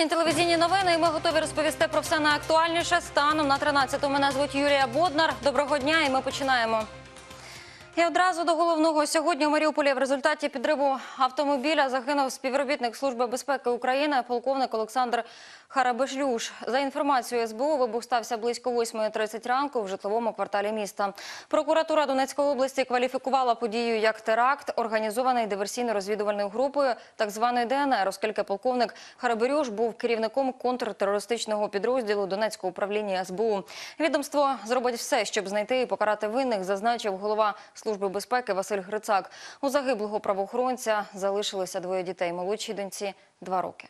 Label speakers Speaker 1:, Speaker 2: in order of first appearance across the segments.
Speaker 1: Точні телевізійні новини. і Ми готові розповісти про все найактуальніше станом на 13-ту. Мене звуть Юлія Боднар. Доброго дня, і ми починаємо. І одразу до головного сьогодні у Маріуполі в результаті підриву автомобіля загинув співробітник служби безпеки України, полковник Олександр Харабешлюш. За інформацією СБУ, вибух стався близько 8.30 ранку в житловому кварталі міста. Прокуратура Донецької області кваліфікувала подію як теракт, організований диверсійно-розвідувальною групою так званої ДНР, оскільки полковник Хараберюш був керівником контртерористичного підрозділу Донецького управління СБУ. Відомство зробить все, щоб знайти і покарати винних, зазначив голова Служби безпеки Василь Грицак. У загиблого правоохоронця залишилося двоє дітей. Молодшій доньці – два роки.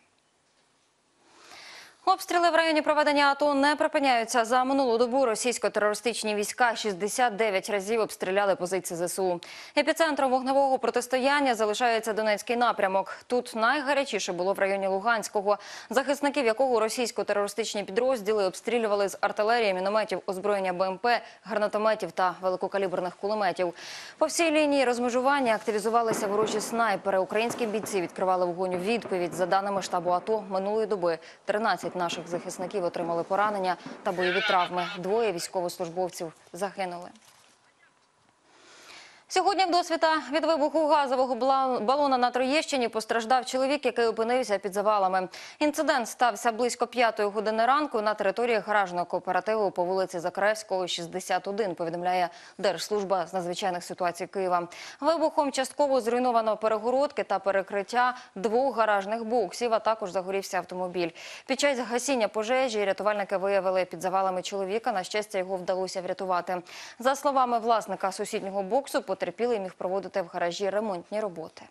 Speaker 1: Обстріли в районі проведення АТО не припиняються. За минулу добу російсько-терористичні війська 69 разів обстріляли позиції ЗСУ. Епіцентром вогневого протистояння залишається Донецький напрямок. Тут найгарячіше було в районі Луганського, захисників якого російсько-терористичні підрозділи обстрілювали з артилерії, мінометів, озброєння БМП, гранатометів та великокаліберних кулеметів. По всій лінії розмежування активізувалися ворожі снайпери. Українські бійці відкривали вогонь у відповідь. За даними штабу АТО, минулої доби 13 наших захисників отримали поранення та бойові травми. Двоє військовослужбовців загинули. Сьогодні в досвіта від вибуху газового балона на Троєщині постраждав чоловік, який опинився під завалами. Інцидент стався близько п'ятої години ранку на території гаражного кооперативу по вулиці Закревського, 61, повідомляє Держслужба з надзвичайних ситуацій Києва. Вибухом частково зруйновано перегородки та перекриття двох гаражних боксів, а також загорівся автомобіль. Під час гасіння пожежі рятувальники виявили під завалами чоловіка. На щастя, його вдалося врятувати. За словами власника сусіднього боксу, потерпілий міг проводити в гаражі ремонтні роботи.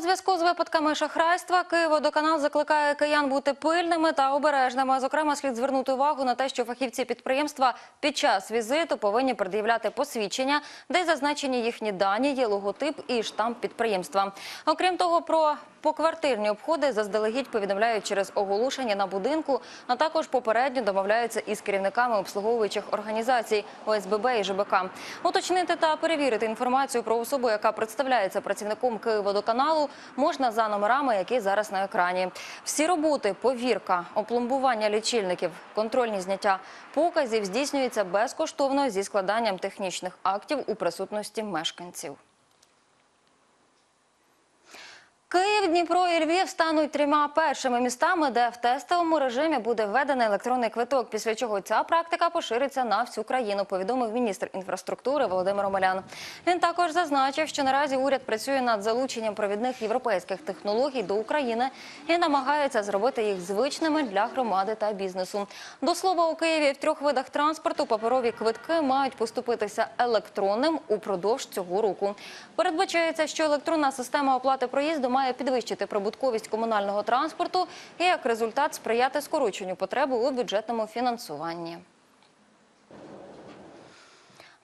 Speaker 1: Зв'язку з випадками шахрайства Київводоканал закликає киян бути пильними та обережними. Зокрема, слід звернути увагу на те, що фахівці підприємства під час візиту повинні пред'являти посвідчення, де зазначені їхні дані, є логотип і штамп підприємства. Окрім того, про поквартирні обходи заздалегідь повідомляють через оголошення на будинку, а також попередньо домовляються із керівниками обслуговуючих організацій ОСББ і ЖБК. Уточнити та перевірити інформацію про особу, яка представляється працівником Київводоканалу, можна за номерами, які зараз на екрані. Всі роботи, повірка, опломбування лічильників, контрольні зняття показів здійснюються безкоштовно зі складанням технічних актів у присутності мешканців. Київ, Дніпро і Львів стануть трьома першими містами, де в тестовому режимі буде введений електронний квиток. Після чого ця практика пошириться на всю країну. Повідомив міністр інфраструктури Володимир Омелян. Він також зазначив, що наразі уряд працює над залученням провідних європейських технологій до України і намагається зробити їх звичними для громади та бізнесу. До слова, у Києві в трьох видах транспорту паперові квитки мають поступитися електронним упродовж цього року. Передбачається, що електронна система оплати проїзду має підвищити прибутковість комунального транспорту і як результат сприяти скороченню потреби у бюджетному фінансуванні.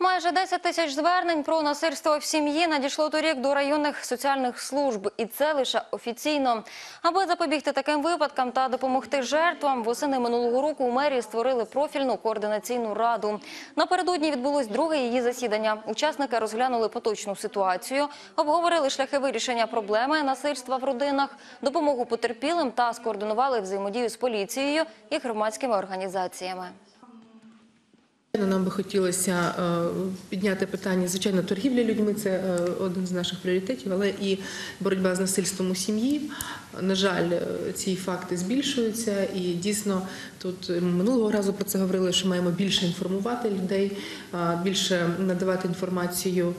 Speaker 1: Майже 10 тисяч звернень про насильство в сім'ї надійшло торік до районних соціальних служб, і це лише офіційно. Аби запобігти таким випадкам та допомогти жертвам, восени минулого року у мерії створили профільну координаційну раду. Напередодні відбулось друге її засідання. Учасники розглянули поточну ситуацію, обговорили шляхи вирішення проблеми насильства в родинах, допомогу потерпілим та скоординували взаємодію з поліцією і громадськими організаціями.
Speaker 2: Нам би хотілося е, підняти питання, звичайно, торгівлі людьми це е, один з наших пріоритетів, але і боротьба з насильством у сім'ї. На жаль, е, ці факти збільшуються, і дійсно тут минулого разу про це говорили, що маємо більше інформувати людей, більше надавати інформацію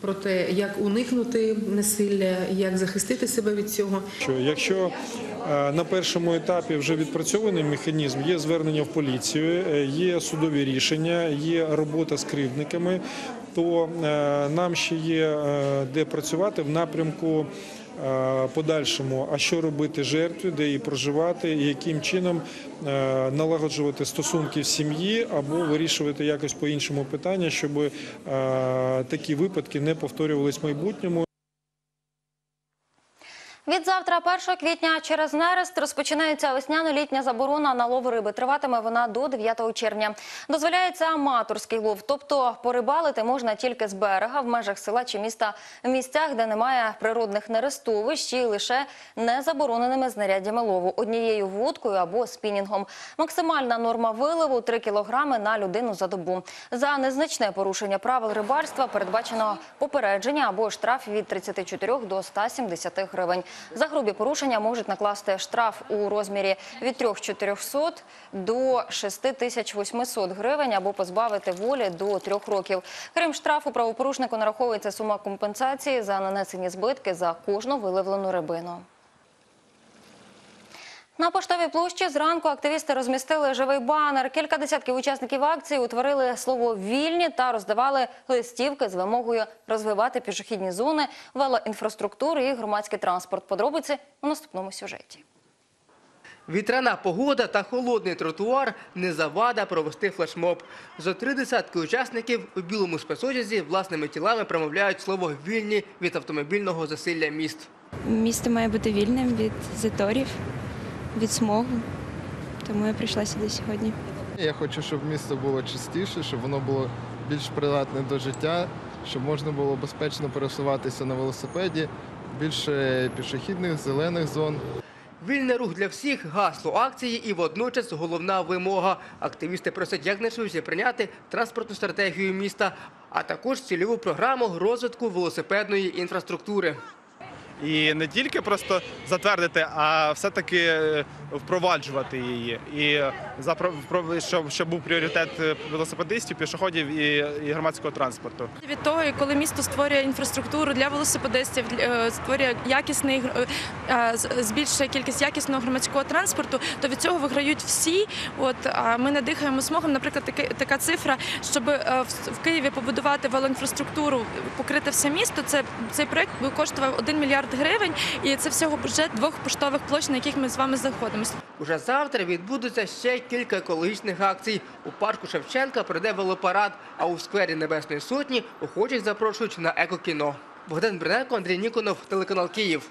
Speaker 2: про те, як уникнути насилля, як захистити себе від цього.
Speaker 3: Що якщо на першому етапі вже відпрацьований механізм, є звернення в поліцію, е, судові рішення, є робота з кривдниками, то е, нам ще є е, де працювати в напрямку. е, Подальшому, а що робити жертві, де її проживати, і яким чином налагоджувати стосунки в сім'ї або вирішувати якось по іншому питання, щоб такі випадки не повторювались в майбутньому.
Speaker 1: Від завтра, 1 квітня, через нерест розпочинається весняно-літня заборона на лов риби. Триватиме вона до 9 червня. Дозволяється аматорський лов, тобто порибалити можна тільки з берега в межах села чи міста в місцях, де немає природних нерестовищ і лише незабороненими знаряддями лову однією вудкою або спінінгом. Максимальна норма виливу 3 кілограми на людину за добу. За незначне порушення правил рибальства передбачено попередження або штраф від 34 до 170 гривень. За грубі порушення можуть накласти штраф у розмірі від 3400 до 6800 гривень або позбавити волі до 3 років. Крім штрафу, правопорушнику нараховується сума компенсації за нанесені збитки за кожну виливлену рибину. На поштовій площі зранку активісти розмістили живий банер. Кілька десятків учасників акції утворили слово вільні та роздавали листівки з вимогою розвивати пішохідні зони, велоінфраструктуру і громадський транспорт. Подробиці у наступному сюжеті.
Speaker 4: Вітряна погода та холодний тротуар не завада провести флешмоб. Зо три десятки учасників у білому спецодязі власними тілами промовляють слово «вільні» від автомобільного засилля міст.
Speaker 5: Місто має бути вільним від заторів, від смогу. Тому я прийшла сюди сьогодні.
Speaker 6: Я хочу, щоб місто було чистіше, щоб воно було більш придатне до життя, щоб можна було безпечно пересуватися на велосипеді, більше пішохідних, зелених зон.
Speaker 4: Вільний рух для всіх – гасло акції і водночас головна вимога. Активісти просять якнайшвидше прийняти транспортну стратегію міста, а також цільову програму розвитку велосипедної інфраструктури.
Speaker 7: І не тільки просто затвердити, а все-таки е, впроваджувати її. І щоб, щоб був пріоритет е, велосипедистів, пішоходів і, і громадського транспорту.
Speaker 8: Від того, коли місто створює інфраструктуру для велосипедистів, е, створює якісний збільшує кількість якісного громадського транспорту, то від цього виграють всі. От ми надихаємо смогом. Наприклад, така цифра, щоб в Києві побудувати велоінфраструктуру, покрити все місто. Це цей проект коштував 1 мільярд гривень, і це всього бюджет двох поштових площ, на яких ми з вами знаходимося.
Speaker 4: Уже завтра відбудуться ще кілька екологічних акцій. У парку Шевченка пройде велопарад, а у сквері Небесної Сотні охочих запрошують на екокіно. Богдан Бриненко, Андрій Ніконов, телеканал Київ.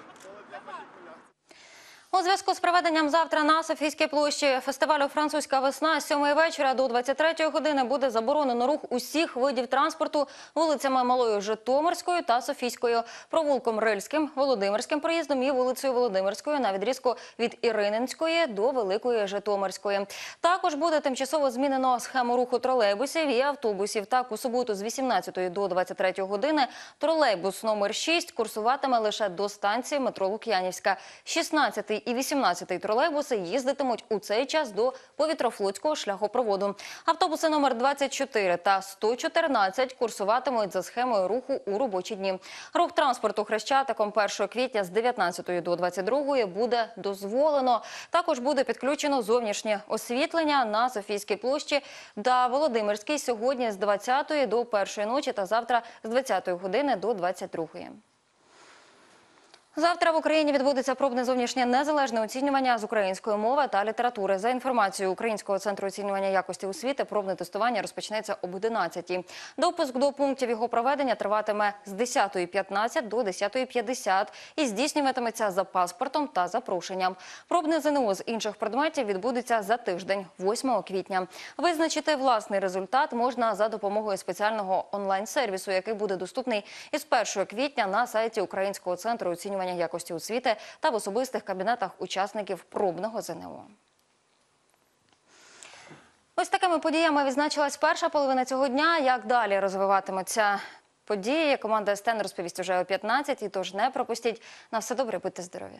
Speaker 1: У зв'язку з проведенням завтра на Софійській площі фестивалю Французька весна з 7 вечора до 23 години буде заборонено рух усіх видів транспорту вулицями Малою Житомирською та Софійською, провулком Рильським, Володимирським проїздом і вулицею Володимирською на відрізку від Ірининської до Великої Житомирської. Також буде тимчасово змінено схему руху тролейбусів і автобусів. Так, у суботу з 18 до 23 години тролейбус номер 6 курсуватиме лише до станції метро Лук'янівська. 16 і 18 тролейбуси їздитимуть у цей час до повітрофлотського шляхопроводу. Автобуси номер 24 та 114 курсуватимуть за схемою руху у робочі дні. Рух транспорту хрещатиком 1 квітня з 19 до 22 буде дозволено. Також буде підключено зовнішнє освітлення на Софійській площі та Володимирській сьогодні з 20 до 1 ночі та завтра з 20 години до 22. Завтра в Україні відбудеться пробне зовнішнє незалежне оцінювання з української мови та літератури. За інформацією Українського центру оцінювання якості освіти, пробне тестування розпочнеться об 11-й. Допуск до пунктів його проведення триватиме з 10.15 до 10.50 і здійснюватиметься за паспортом та запрошенням. Пробне ЗНО з інших предметів відбудеться за тиждень, 8 квітня. Визначити власний результат можна за допомогою спеціального онлайн-сервісу, який буде доступний із 1 квітня на сайті Українського центру оцінювання якості освіти та в особистих кабінетах учасників пробного ЗНО. Ось такими подіями відзначилась перша половина цього дня. Як далі розвиватиметься події? Команда СТН розповість уже о 15 Тож не пропустіть. На все добре, будьте здорові.